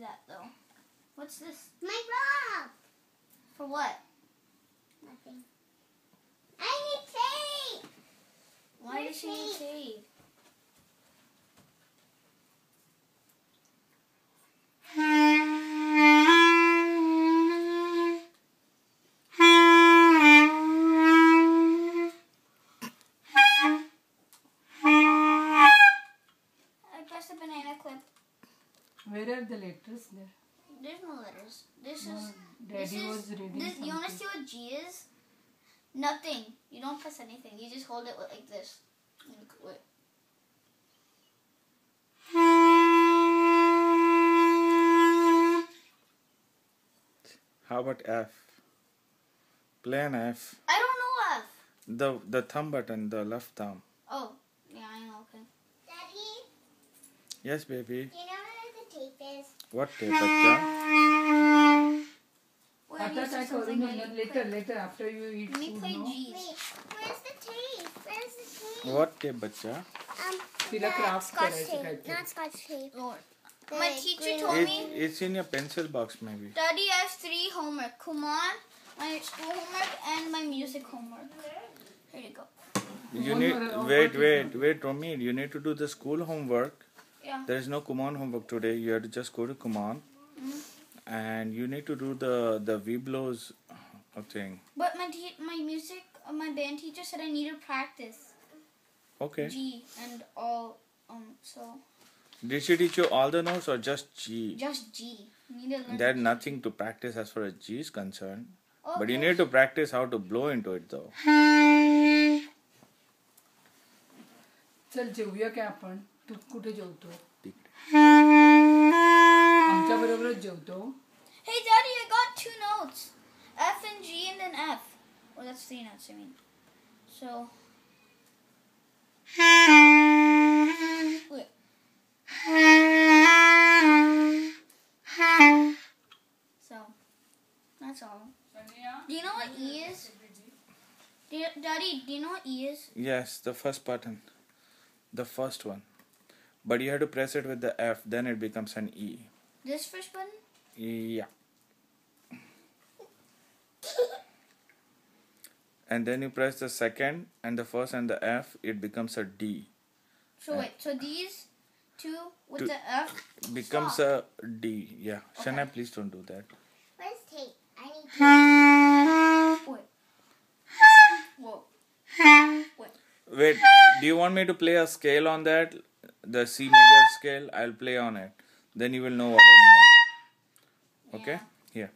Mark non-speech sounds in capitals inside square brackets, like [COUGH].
that though. What's this? My rock. For what? Nothing. I need tape. Why does she need tape? Where are the letters there? There's no letters. This No, is. Oh, Daddy this is, was reading this, You wanna see what G is? Nothing. You don't press anything. You just hold it like this. Wait. How about F? Play an F. I don't know F. The the thumb button, the left thumb. Oh, yeah, I know. Okay. Daddy, Yes, baby. you know what day, Bacha? Tata, try calling him later, later after you eat food. Where's the tape? Where's the um, tape? What tape, Bacha? Um, Tila scotch tape, not scotch tape. Lord. My teacher told it, me. It's in your pencil box, maybe. Daddy, I have three homework. Kumon, my school homework, and my music homework. Here you go. You need wait, wait, wait, Romy. You need to do the school homework yeah. There is no Kumon homework today. You have to just go to Kumon, Mm-hmm. and you need to do the the V blows thing. But my te- my music, uh, my band teacher said I need to practice Okay. G and all. Um. So Did she teach you all the notes or just G? just G. Need to learn. There's nothing to practice as far as G is concerned. But you need to practice how to blow into it though. [LAUGHS] चल जेवूया काय आपण तू कुठे जेवतो तिकडे. आमच्या बरोबरच जेवतो Hey, Daddy, I got two notes. F and G and then F. Oh, that's three notes. I mean. So. Wait. So, that's all. Do you know what E is? Do you, Daddy, do you know what E is? Yes, the first button. The first one. But you have to press it with the F, then it becomes an E. This first one Yeah. And then you press the second and the first and the F, it becomes a D. So wait, so these two with Two- the F. Becomes Stop. a D. Yeah. Shana, please don't do that. Where's tape? I need tape. [LAUGHS] Wait. Do you want me to play a scale on that? The C major scale? I'll play on it. Then you will know what I know. Okay? Yeah. Here.